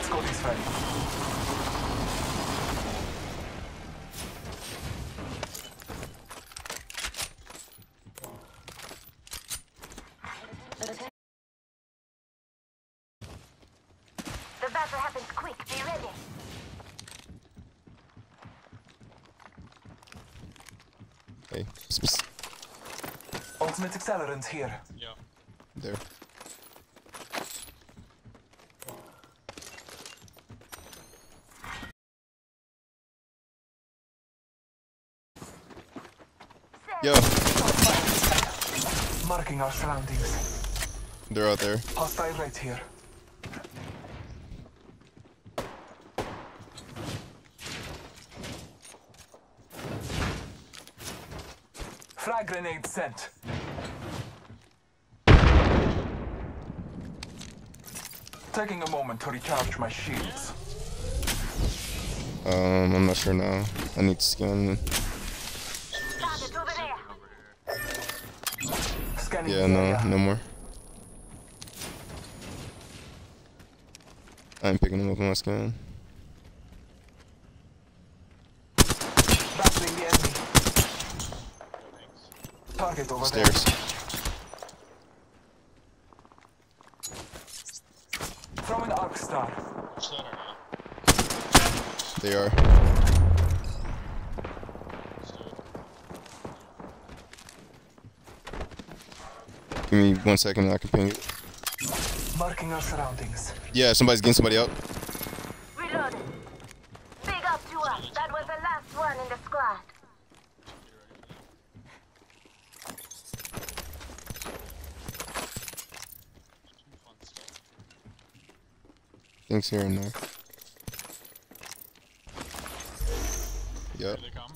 Let's go this way. The battle happens quick. Be ready. Hey, Ultimate accelerant here. Yeah. there. Yo, Marking our surroundings. they're out there. Hostile right here. Frag grenade sent. Taking a moment to recharge my shields. Um, I'm not sure now. I need to Yeah, the no, no more. I ain't picking them up on my scan. Battling the enemy. Target over Stairs. there. Throwing arc star. Watch that or not? They are. Let's do it. Give me one second and I can ping it. Marking our surroundings. Yeah, somebody's getting somebody out. Reloaded. Big up to us. That was the last one in the squad. Some fun stuff. Things here and there. Yep. Here they come.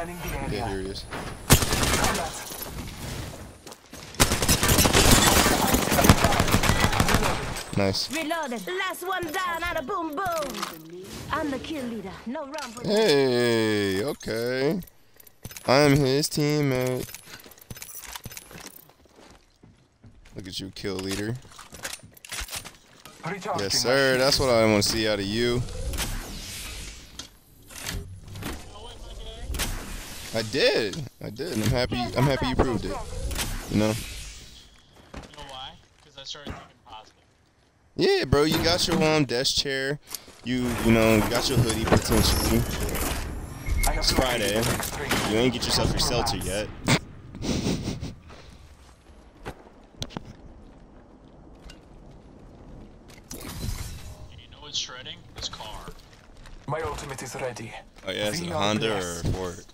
Scanning the area. Yeah, here it is. Combat. Nice. Reloaded. Last one down out of boom boom. I'm the kill leader. No run for Hey, okay. I'm his teammate. Look at you, kill leader. Recharging Yes, sir. That's what I want to see out of you. I did. I did. I'm happy. I'm happy you proved it. You know. You know why? Because I started thinking positive. Yeah, bro. You got your um desk chair. You you know you got your hoodie potentially. It's Friday. the next ring. You ain't get yourself your seltzer yet. You know what's shredding? This car. My ultimate is ready. Oh yeah, is it a VR Honda or a Ford?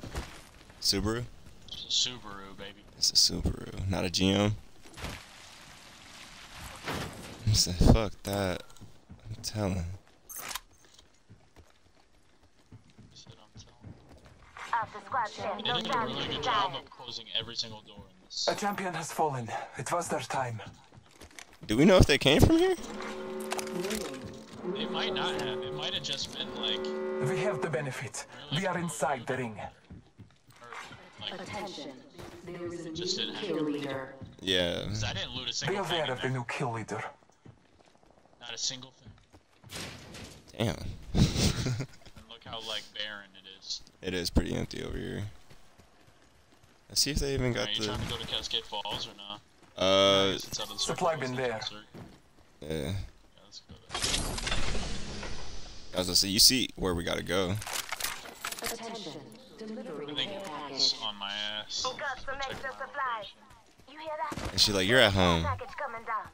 Subaru? It's a Subaru, baby. It's a Subaru, not a GM. I said, fuck that. I'm telling. Said After squad share. They No did a really good job of closing every single door in this. A champion has fallen. It was their time. Do we know if they came from here? They might not have. It might have just been like, We have the benefit. We are inside the ring. Or, Attention. There is a Just new kill leader. Yeah. 'cause I didn't loot a Be single thing. aware in of the new kill leader. Not a single thing. Damn. And look how like barren it is. it is pretty empty over here. Let's see if they even got Are you the. trying to go to Cascade Falls or not? Uh, Guess it's out of the Supply circle, bin there. Yeah. Yeah, let's go there. I was gonna say, you see where we gotta go. Attention. Delivering I think care it's package. on my ass. We got some extra supplies. You hear that? And she's like, you're at home. Package coming down.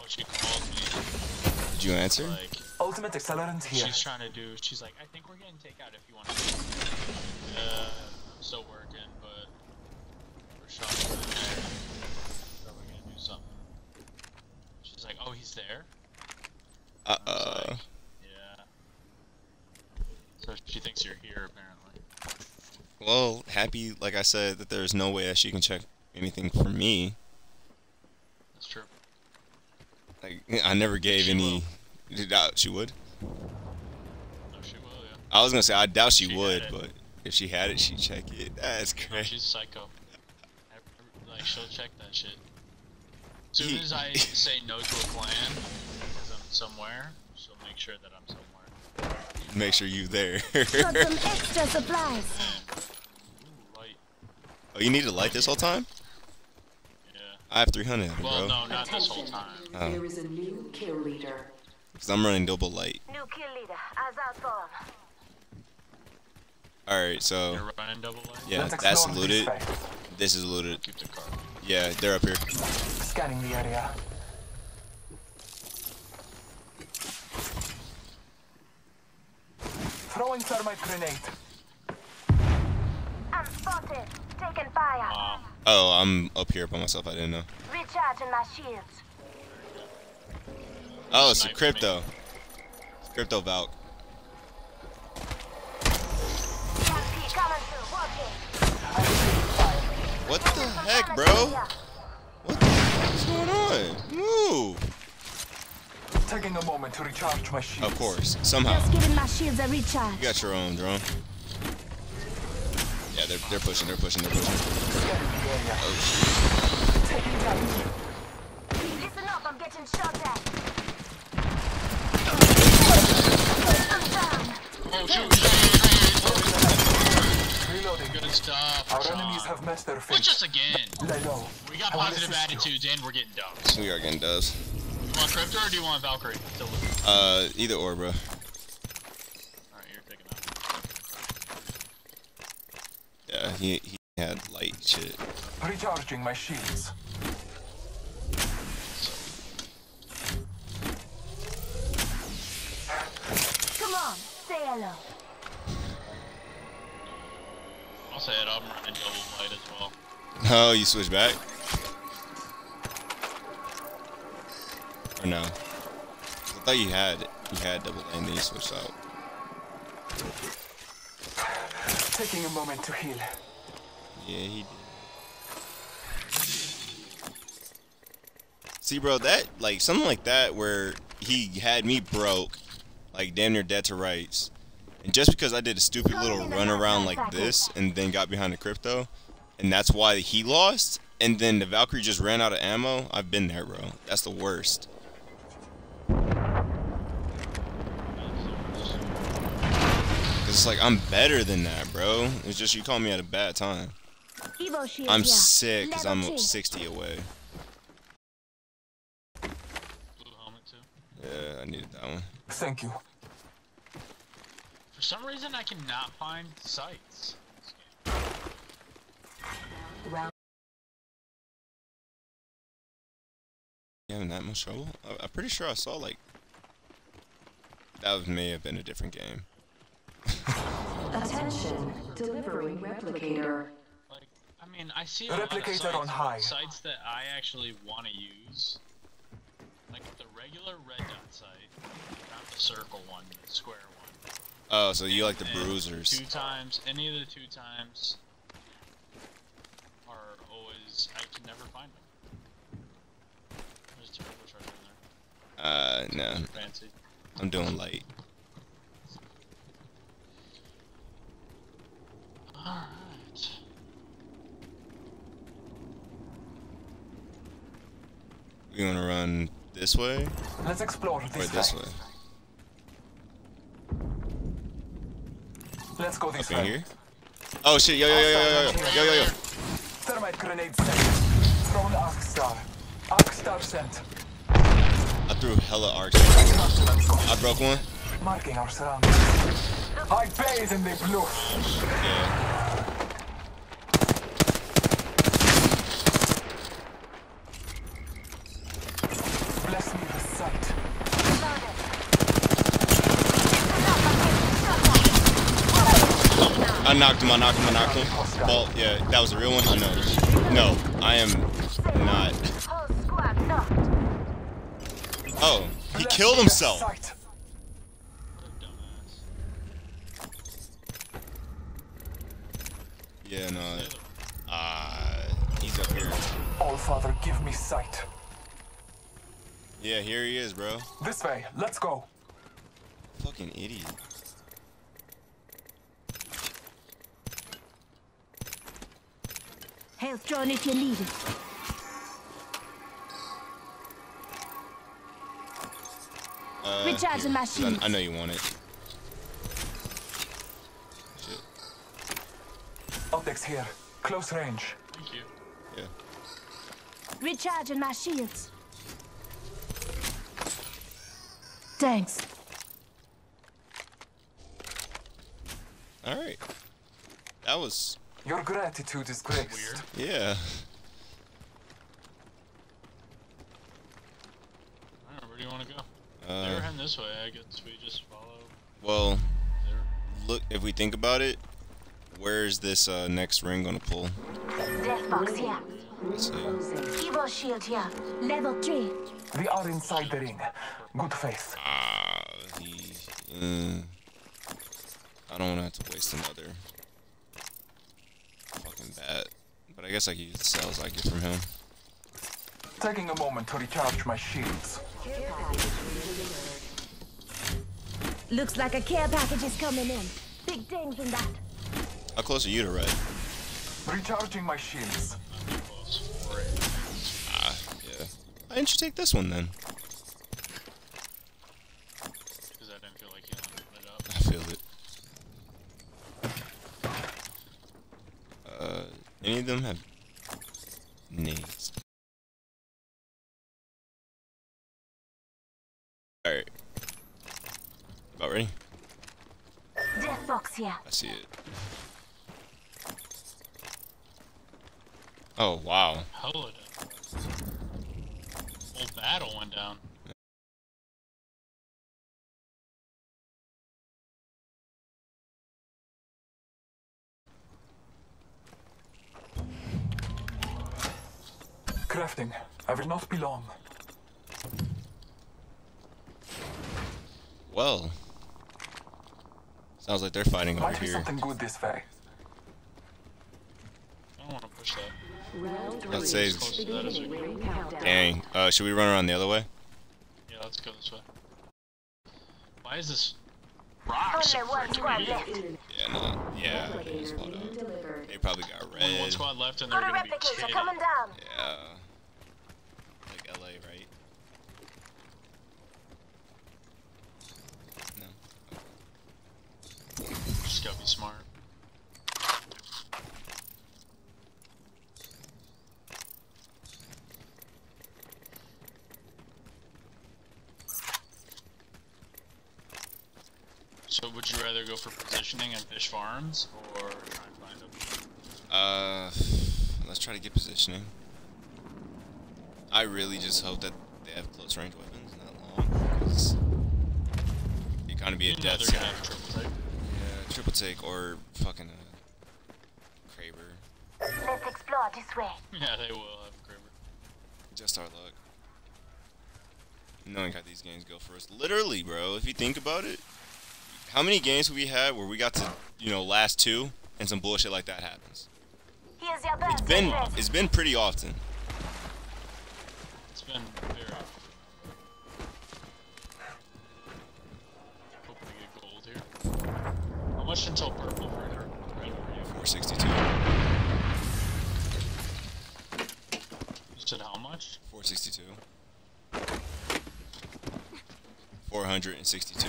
Oh, she called me. Did you answer? Like, Ultimate accelerant here. she's trying to do. She's like, I think we're getting takeout if you want to. Uh, I'm still working, but we're shopping. Probably gonna do something. She's like, oh, he's there. Uh I was uh like, yeah. So she thinks you're here, apparently. Well, happy, like I said, that there's no way that she can check anything for me. That's true. Like, I never gave She any. Doubt she would. No, she will, yeah. I was gonna say I doubt she, She would, but if she had it, she'd check it. That's No, crazy. she's psycho. Like, she'll check that shit. As soon as I say no to a plan, because I'm somewhere, she'll make sure that I'm somewhere. Make sure you there. Got some extra supplies. Oh, you need to light this whole time? Yeah. I have 300 of it, Well, bro. no, not this whole time. Oh. There is a new kill leader. Cause I'm running double light. New kill leader. Eyes out for him. All right, so You're running double light? yeah, that's explore this looted. This is looted. Keep the car. Yeah, they're up here. Scanning the area. Throwing thermite grenade. I'm spotted. Taking fire. Oh, I'm up here by myself. I didn't know. Recharging my shields. Oh, it's a Snipe me. crypto. Crypto Valk. EMP coming through. Watch What the heck, bro? What the heck is going on? Move. Taking a moment to recharge my shields. Of course. Somehow. Just giving my shields a recharge. You got your own drone. Yeah, they're, they're pushing, they're pushing, they're pushing. The area. Oh, shit. Taking damage. Listen up, I'm getting shot at. I'm oh, shoot! shoot, Reloading. Good stuff. Our Sean. enemies have met their Push fate. us again. Lay low. We got positive assist you. attitudes and we're getting dumped. We are getting does. You want Crypto or do you want Valkyrie? Still looking. Uh, either or, bro. Alright, you're taking that. Yeah, he, he had light shit. Recharging my shields. Come on, say hello. I'll say it, I'm running double light as well. Oh, you switch back? Or no? I thought you had you had double lane, then you switched out. Taking a moment to heal. Yeah, he did. See, bro, that like something like that where he had me broke, like damn near dead to rights, and just because I did a stupid little run around like this and then got behind the crypto, and that's why he lost, and then the Valkyrie just ran out of ammo. I've been there, bro. That's the worst. Cause it's like I'm better than that, bro. It's just you called me at a bad time. I'm here. sick because I'm 60 away. Blue helmet too. Yeah, I needed that one. Thank you. For some reason, I cannot find sights. You having that much trouble? I, I'm pretty sure I saw like that may have been a different game. attention. Delivering replicator. Like, I mean, I see a lot of Replicator sites, on high. sites that I actually want to use. Like the regular red dot site, not the circle one, the square one. Oh, so you like the And bruisers? Two times, any of the two times are always, I can never find them. There's a turbocharger in Uh, no. Fancy. I'm doing light. Alright. We gonna run this way Let's explore or this, this way. way? Let's go this Up in way. here? Oh shit! Yo yo yo yo yo yo yo yo yo! Thermite grenade sent. Thrown arc star. Arc star sent. I threw hella arcs. I broke one. Marking our surroundings. I bathe in the blue. Yeah. Bless me with sight. I knocked him. I knocked him. I knocked him. Well, yeah, that was a real one. I know. No, I am not. Whole squad knocked. Oh, he killed himself. sight. What a dumbass. Yeah, no. Uh, he's up here. All Father, give me sight. Yeah, here he is, bro. This way. Let's go. Fucking idiot. Health drone if you need it. Uh, Recharging my 'cause I- shields. I know you want it. Shit. Optics here. Close range. Thank you. Yeah. Recharging my shields. Thanks. All right. That was Your gratitude is great. Weird. yeah. Alright, where do you want to go? They Uh, were heading this way. I guess we just follow. well, Their... look if we think about it, where's this uh, next ring gonna pull? Death box here. Let's see. Closing. Evo shield here. Level 3. We are inside the ring. Good faith. Ah, he. Uh, I don't want to have to waste another fucking bat, but I guess I could use the cells I get from him. Taking a moment to recharge my shields. Care package. Looks like a care package is coming in. Big things in that. How close are you to red? Recharging my shields. Not too close. We're eight. Ah, yeah. Why didn't you take this one then? Because I didn't feel like healing it up. I feel it. Uh, any of them have nades? Alright. About ready? Death box here. I see it. Oh, wow. Hell it. Whole battle went down. Crafting. I will not be long. Well. Sounds like they're fighting over Might be here. something good this way. I don't want to push that. Round three. Let's say- Close to that as we Beginning go. ring countdown. Dang. Uh, should we run around the other way? Yeah, let's go this way. Why is this rock so freaking squad big? left. Yeah, no. Yeah. they Replicator spot being They probably got Only one squad left and they're gonna be replicator kidding. Yeah. Like LA, right? No. Just gotta be smart. So would you rather go for positioning and fish farms, or try and find them? Uh, let's try to get positioning. I really just hope that they have close range weapons, not long, because it kind of be a death they're zone. gonna have triple take. Yeah, triple take or fucking a Kraber. Let's explore this way. Yeah, they will have Kraber. Just our luck. Knowing how these games go for us. Literally, bro, if you think about it, how many games have we had where we got to, you know, last two and some bullshit like that happens? Here's your It's birthday been it's been pretty often. It's been much until purple for her? Red for you? 462. You said how much? 462. 462.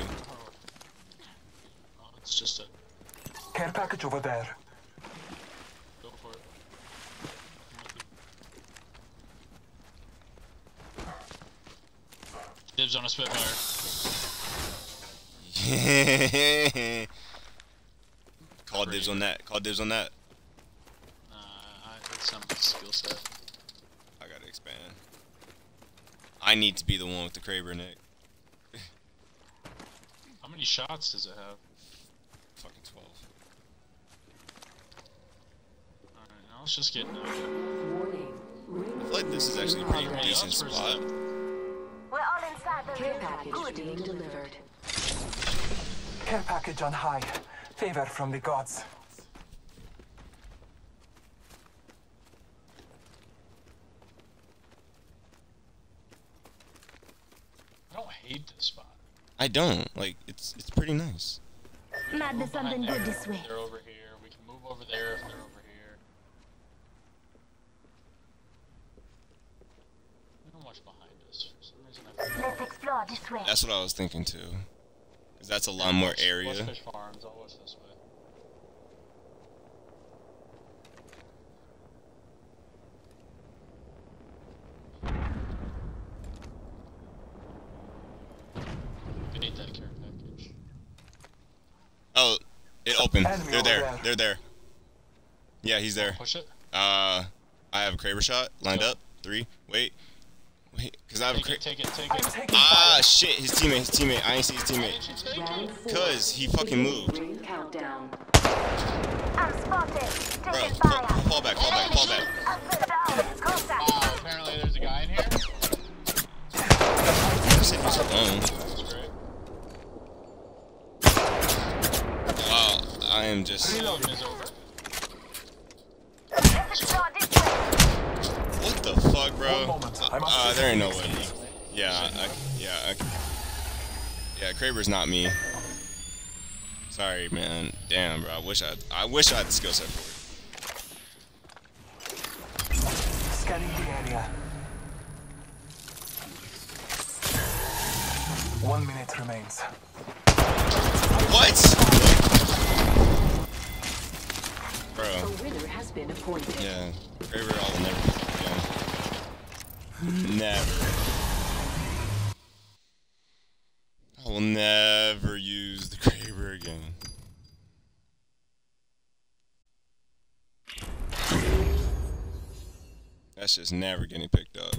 Oh, it's just a Care package over there. go for it. Dibs on a Spitfire. Call dibs on that. Call dibs on that. Uh, I, it's not my skill set. I gotta expand. I need to be the one with the Kraber neck. How many shots does it have? Fucking 12. Alright, now let's just get. I feel like this is actually a pretty decent else, spot. We're all inside the Care ring. package Good. being delivered. Care package on high. Favor from the gods. I don't hate this spot. I don't. Like, it's it's pretty nice. Might be Move behind something good this way. They're over here. We can move over there if they're over here. We don't much behind us. For some reason, I Let's explore this way. That's what I was thinking too. Cause that's a lot more West area. Fish Farms, I'll west this way. We need that care package. Oh, it opened. They're there. there. They're there. Yeah, he's there. Push it. Uh, I have a Kraber shot lined Go. up. Three. Wait. Wait, cause I have a Take Kraber. it, take it, take it. Ah, fire. shit. His teammate. His teammate. I ain't see his teammate. did you take Round it? four. Cause he fucking moved. I'm spotted. Bro, Taking fall, fall back. Fall back. Fall back. I'm put down. Contact. Wow, apparently there's a guy in here. I said he was alone. That's great. Wow, I am just. Reloading is over. There's a star this way. What the fuck, bro? One moment, I must check there ain't no the way. next Yeah, I, yeah, I, yeah. Kraber's not me. Sorry, man. Damn, bro. I wish I, I wish I had the skill set for it. Scanning the area. One minute remains. What? A winner has been appointed. yeah. Kraber, I will never use again. Never. I will never use the Kraber again. That's just never getting picked up.